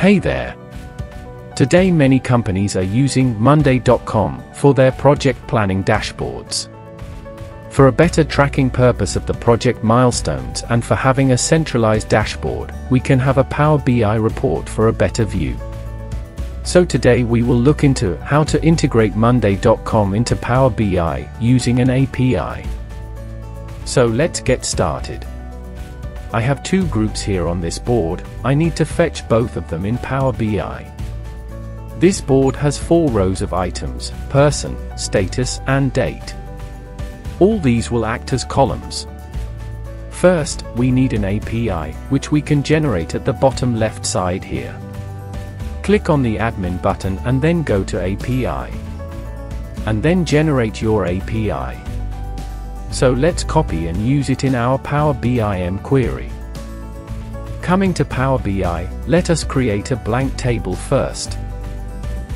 Hey there! Today many companies are using Monday.com for their project planning dashboards. For a better tracking purpose of the project milestones and for having a centralized dashboard, we can have a Power BI report for a better view. So today we will look into how to integrate Monday.com into Power BI using an API. So let's get started. I have two groups here on this board, I need to fetch both of them in Power BI. This board has four rows of items, person, status, and date. All these will act as columns. First, we need an API, which we can generate at the bottom left side here. Click on the admin button and then go to API. And then generate your API. So let's copy and use it in our Power BI query. Coming to Power BI, let us create a blank table first.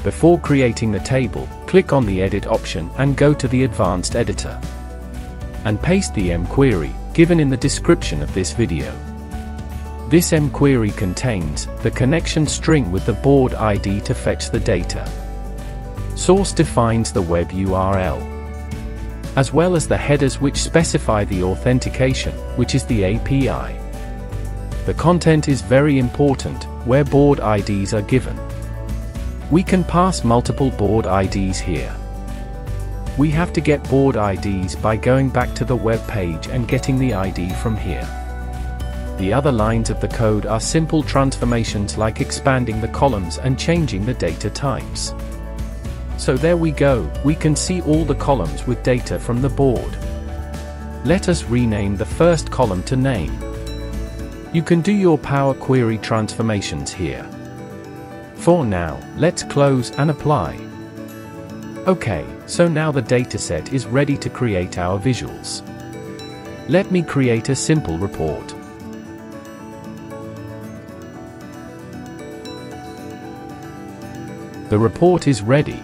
Before creating the table, click on the Edit option and go to the Advanced Editor. And paste the mQuery, given in the description of this video. This mQuery contains the connection string with the board ID to fetch the data. Source defines the web URL as well as the headers which specify the authentication, which is the API. The content is very important, where board IDs are given. We can pass multiple board IDs here. We have to get board IDs by going back to the web page and getting the ID from here. The other lines of the code are simple transformations like expanding the columns and changing the data types. So there we go, we can see all the columns with data from the board. Let us rename the first column to name. You can do your Power Query transformations here. For now, let's close and apply. Okay, so now the dataset is ready to create our visuals. Let me create a simple report. The report is ready.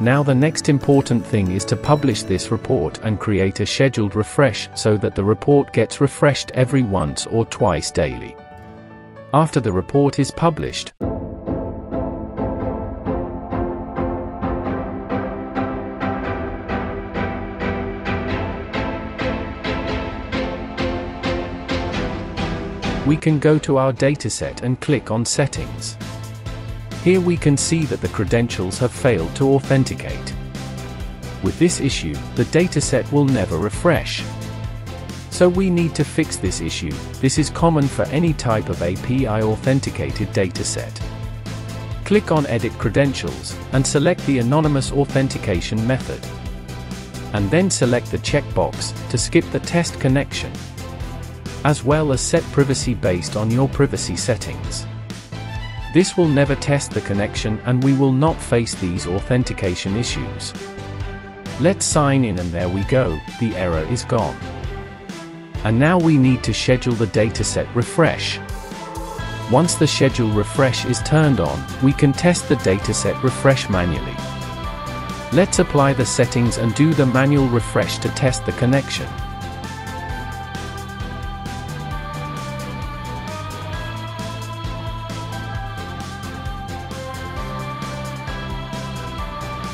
Now the next important thing is to publish this report and create a scheduled refresh so that the report gets refreshed every once or twice daily. After the report is published, we can go to our dataset and click on Settings. Here we can see that the credentials have failed to authenticate. With this issue, the dataset will never refresh. So we need to fix this issue, this is common for any type of API authenticated dataset. Click on Edit Credentials, and select the Anonymous Authentication method. And then select the checkbox, to skip the test connection. As well as set privacy based on your privacy settings. This will never test the connection and we will not face these authentication issues. Let's sign in and there we go, the error is gone. And now we need to schedule the dataset refresh. Once the schedule refresh is turned on, we can test the dataset refresh manually. Let's apply the settings and do the manual refresh to test the connection.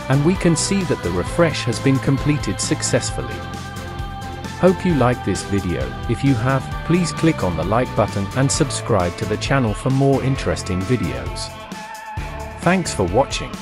And we can see that the refresh has been completed successfully. Hope you liked this video, if you have, please click on the like button and subscribe to the channel for more interesting videos. Thanks for watching.